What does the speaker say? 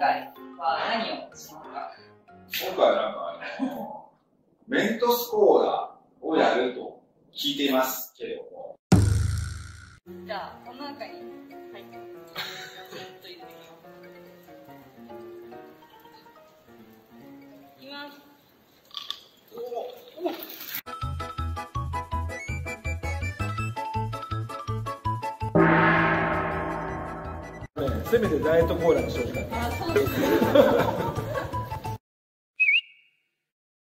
回は何をしますか今回はなんかあの、メントスコーラをやると聞いていますけれども。じゃあ、この中に、せめてダイエットコーラにしてほしかった。あ、そうです。